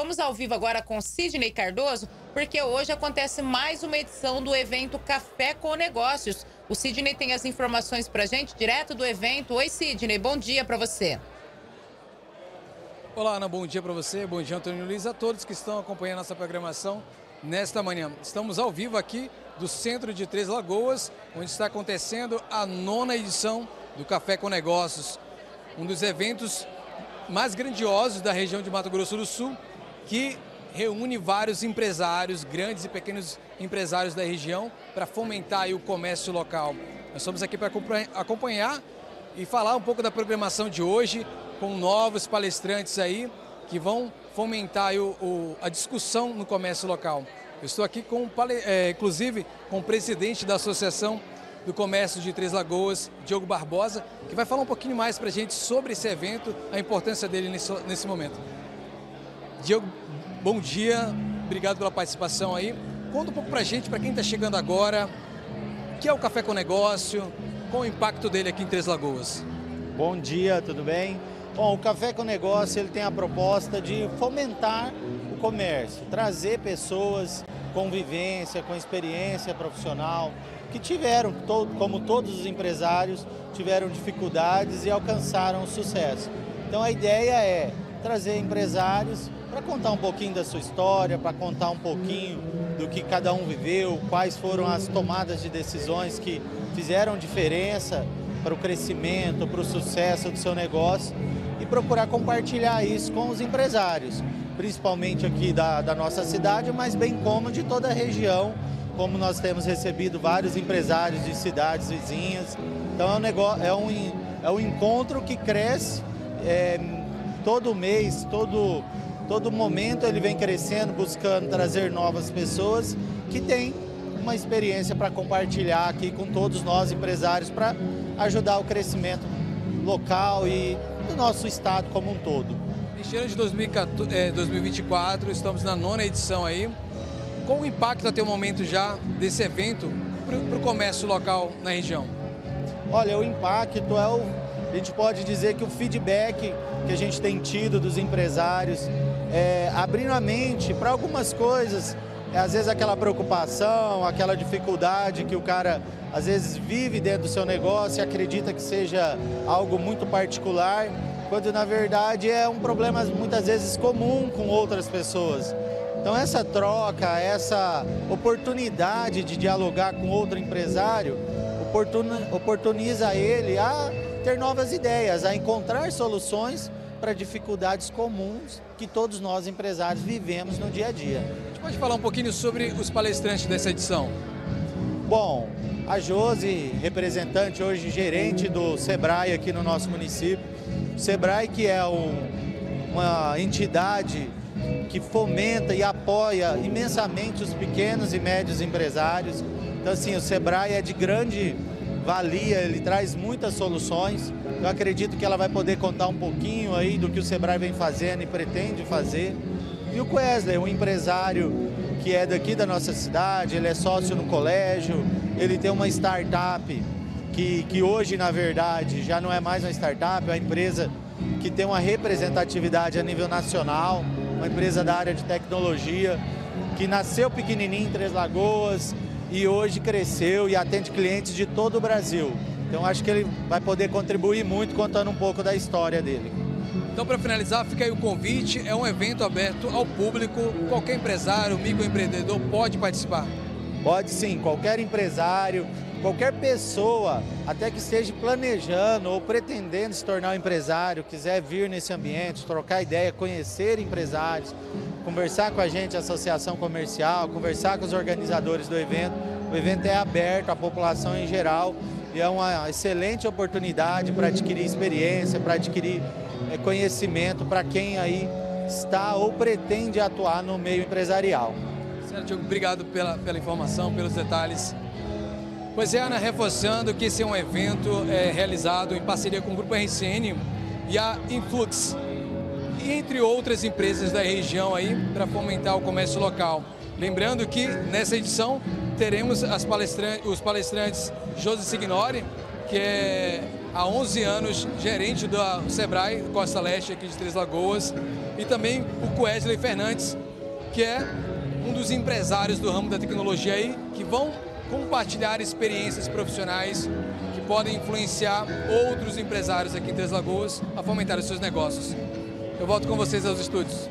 Vamos ao vivo agora com Sidney Cardoso, porque hoje acontece mais uma edição do evento Café com Negócios. O Sidney tem as informações para gente direto do evento. Oi, Sidney, bom dia para você. Olá, Ana, bom dia para você, bom dia, Antônio Luiz, a todos que estão acompanhando nossa programação nesta manhã. Estamos ao vivo aqui do centro de Três Lagoas, onde está acontecendo a nona edição do Café com Negócios, um dos eventos mais grandiosos da região de Mato Grosso do Sul, que reúne vários empresários, grandes e pequenos empresários da região, para fomentar o comércio local. Nós estamos aqui para acompanhar e falar um pouco da programação de hoje, com novos palestrantes aí, que vão fomentar o, o, a discussão no comércio local. Eu estou aqui com, é, inclusive, com o presidente da Associação do Comércio de Três Lagoas, Diogo Barbosa, que vai falar um pouquinho mais para a gente sobre esse evento, a importância dele nesse, nesse momento. Diogo, bom dia, obrigado pela participação aí. Conta um pouco para a gente, para quem está chegando agora, o que é o Café com Negócio, qual o impacto dele aqui em Três Lagoas? Bom dia, tudo bem? Bom, o Café com Negócio ele tem a proposta de fomentar o comércio, trazer pessoas com vivência, com experiência profissional, que tiveram, como todos os empresários, tiveram dificuldades e alcançaram sucesso. Então a ideia é trazer empresários para contar um pouquinho da sua história, para contar um pouquinho do que cada um viveu, quais foram as tomadas de decisões que fizeram diferença para o crescimento, para o sucesso do seu negócio e procurar compartilhar isso com os empresários, principalmente aqui da, da nossa cidade, mas bem como de toda a região como nós temos recebido vários empresários de cidades vizinhas. Então é um, negócio, é um, é um encontro que cresce é, todo mês, todo, todo momento ele vem crescendo, buscando trazer novas pessoas que têm uma experiência para compartilhar aqui com todos nós empresários para ajudar o crescimento local e do nosso estado como um todo. Este ano de 2024, é, estamos na nona edição aí. Qual o impacto até o momento já desse evento para o comércio local na região? Olha, o impacto é o. A gente pode dizer que o feedback que a gente tem tido dos empresários, é, abrindo a mente para algumas coisas, é, às vezes aquela preocupação, aquela dificuldade que o cara às vezes vive dentro do seu negócio e acredita que seja algo muito particular, quando na verdade é um problema muitas vezes comum com outras pessoas. Então essa troca, essa oportunidade de dialogar com outro empresário, oportuniza ele a ter novas ideias, a encontrar soluções para dificuldades comuns que todos nós empresários vivemos no dia a dia. A gente pode falar um pouquinho sobre os palestrantes dessa edição? Bom, a Josi, representante hoje gerente do Sebrae aqui no nosso município. O Sebrae que é um, uma entidade que fomenta e apoia imensamente os pequenos e médios empresários. Então, assim, o Sebrae é de grande valia, ele traz muitas soluções. Eu acredito que ela vai poder contar um pouquinho aí do que o Sebrae vem fazendo e pretende fazer. E o Wesley, um empresário que é daqui da nossa cidade, ele é sócio no colégio, ele tem uma startup que, que hoje, na verdade, já não é mais uma startup, é uma empresa que tem uma representatividade a nível nacional uma empresa da área de tecnologia, que nasceu pequenininho em Três Lagoas e hoje cresceu e atende clientes de todo o Brasil. Então acho que ele vai poder contribuir muito contando um pouco da história dele. Então, para finalizar, fica aí o convite. É um evento aberto ao público. Qualquer empresário, microempreendedor pode participar. Pode sim, qualquer empresário, qualquer pessoa, até que esteja planejando ou pretendendo se tornar um empresário, quiser vir nesse ambiente, trocar ideia, conhecer empresários, conversar com a gente, a associação comercial, conversar com os organizadores do evento. O evento é aberto à população em geral e é uma excelente oportunidade para adquirir experiência, para adquirir é, conhecimento para quem aí está ou pretende atuar no meio empresarial. Certo, obrigado pela, pela informação, pelos detalhes. Pois é, Ana, reforçando que esse é um evento é, realizado em parceria com o Grupo RCN e a Influx, entre outras empresas da região aí, para fomentar o comércio local. Lembrando que nessa edição teremos os palestrantes Josi Signori, que é há 11 anos gerente do Sebrae Costa Leste aqui de Três Lagoas e também o Wesley Fernandes, que é um dos empresários do ramo da tecnologia aí, que vão compartilhar experiências profissionais que podem influenciar outros empresários aqui em Três Lagoas a fomentar os seus negócios. Eu volto com vocês aos estúdios.